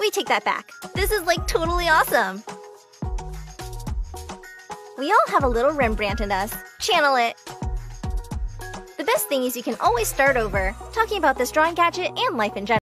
we take that back. This is like totally awesome. We all have a little Rembrandt in us. Channel it. The best thing is you can always start over, talking about this drawing gadget and life in general.